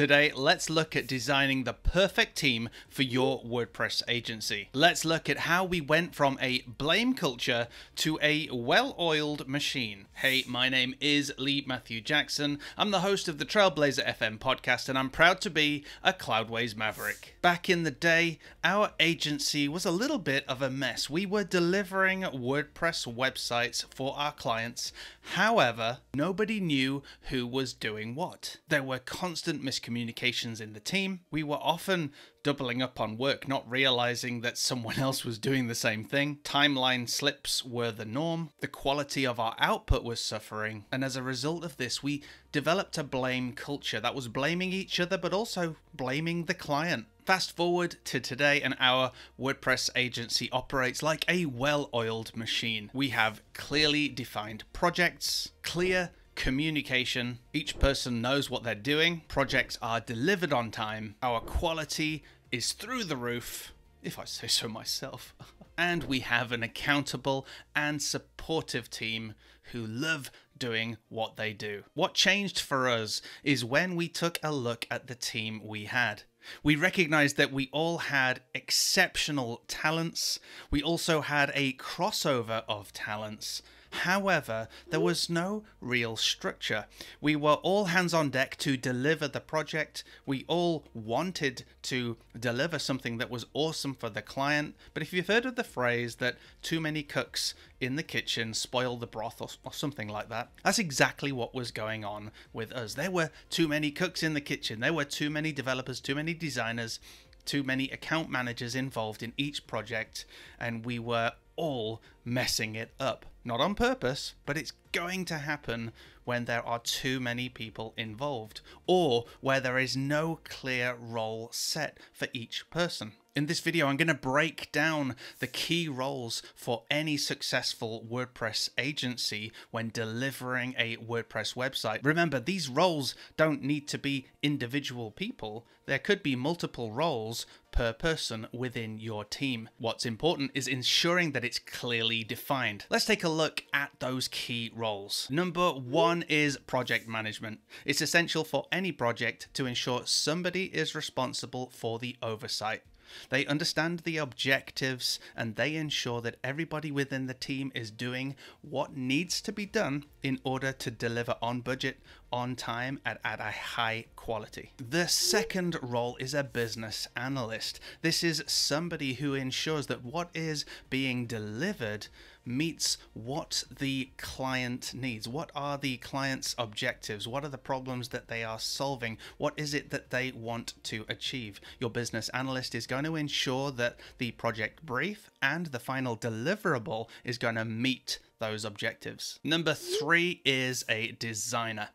Today, let's look at designing the perfect team for your WordPress agency. Let's look at how we went from a blame culture to a well oiled machine. Hey, my name is Lee Matthew Jackson. I'm the host of the Trailblazer FM podcast, and I'm proud to be a Cloudways Maverick. Back in the day, our agency was a little bit of a mess. We were delivering WordPress websites for our clients. However, nobody knew who was doing what. There were constant miscommunications in the team. We were often doubling up on work, not realizing that someone else was doing the same thing. Timeline slips were the norm. The quality of our output was suffering. And as a result of this, we developed a blame culture that was blaming each other, but also blaming the client. Fast forward to today, and our WordPress agency operates like a well oiled machine. We have clearly defined projects, clear communication. Each person knows what they're doing. Projects are delivered on time. Our quality is through the roof, if I say so myself. and we have an accountable and supportive team who love doing what they do. What changed for us is when we took a look at the team we had. We recognized that we all had exceptional talents. We also had a crossover of talents. However, there was no real structure. We were all hands on deck to deliver the project. We all wanted to deliver something that was awesome for the client. But if you've heard of the phrase that too many cooks in the kitchen spoil the broth or, or something like that, that's exactly what was going on with us. There were too many cooks in the kitchen. There were too many developers, too many designers, too many account managers involved in each project, and we were all messing it up. Not on purpose, but it's going to happen when there are too many people involved, or where there is no clear role set for each person. In this video, I'm going to break down the key roles for any successful WordPress agency when delivering a WordPress website. Remember, these roles don't need to be individual people. There could be multiple roles per person within your team. What's important is ensuring that it's clearly defined. Let's take a look at those key roles. Number one is project management. It's essential for any project to ensure somebody is responsible for the oversight. They understand the objectives and they ensure that everybody within the team is doing what needs to be done in order to deliver on budget, on time, and at a high quality. The second role is a business analyst. This is somebody who ensures that what is being delivered meets what the client needs. What are the client's objectives? What are the problems that they are solving? What is it that they want to achieve? Your business analyst is going to ensure that the project brief and the final deliverable is going to meet those objectives. Number three is a designer.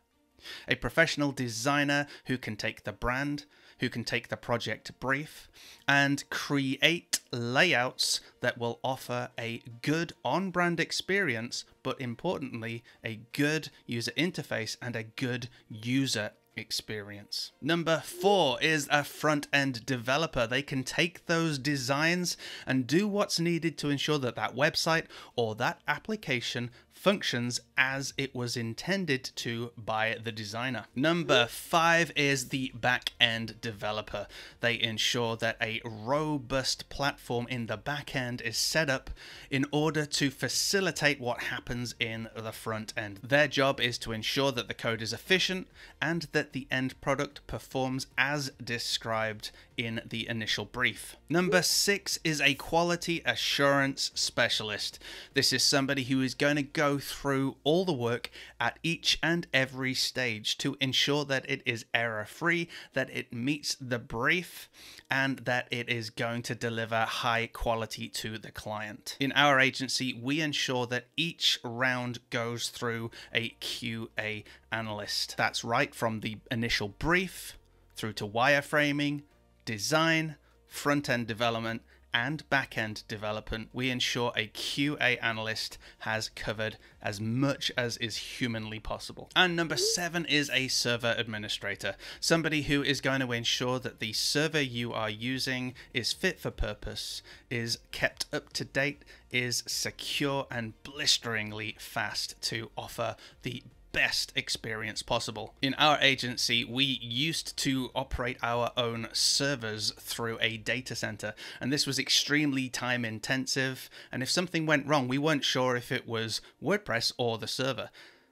A professional designer who can take the brand, who can take the project brief and create layouts that will offer a good on brand experience, but importantly, a good user interface and a good user experience. Number four is a front end developer. They can take those designs and do what's needed to ensure that that website or that application functions as it was intended to by the designer. Number five is the back end developer. They ensure that a robust platform in the back end is set up in order to facilitate what happens in the front end. Their job is to ensure that the code is efficient and that the end product performs as described in the initial brief. Number six is a quality assurance specialist. This is somebody who is going to go through all the work at each and every stage to ensure that it is error free, that it meets the brief, and that it is going to deliver high quality to the client. In our agency, we ensure that each round goes through a QA analyst. That's right from the initial brief through to wireframing, design, front end development, and back-end development, we ensure a QA analyst has covered as much as is humanly possible. And number seven is a server administrator, somebody who is going to ensure that the server you are using is fit for purpose, is kept up to date, is secure and blisteringly fast to offer the best experience possible. In our agency, we used to operate our own servers through a data center, and this was extremely time intensive. And if something went wrong, we weren't sure if it was WordPress or the server.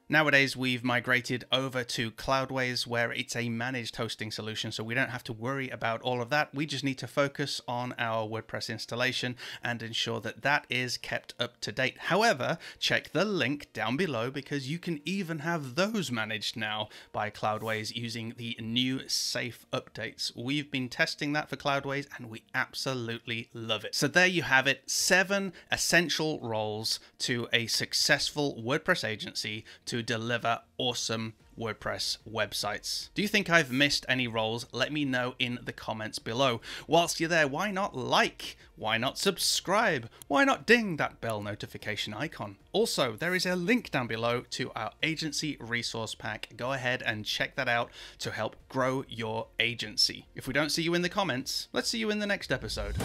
Nowadays, we've migrated over to Cloudways, where it's a managed hosting solution, so we don't have to worry about all of that. We just need to focus on our WordPress installation and ensure that that is kept up to date. However, check the link down below because you can even have those managed now by Cloudways using the new safe updates. We've been testing that for Cloudways and we absolutely love it. So there you have it seven essential roles to a successful WordPress agency to to deliver awesome WordPress websites. Do you think I've missed any roles? Let me know in the comments below. Whilst you're there, why not like? Why not subscribe? Why not ding that bell notification icon? Also, there is a link down below to our agency resource pack. Go ahead and check that out to help grow your agency. If we don't see you in the comments, let's see you in the next episode.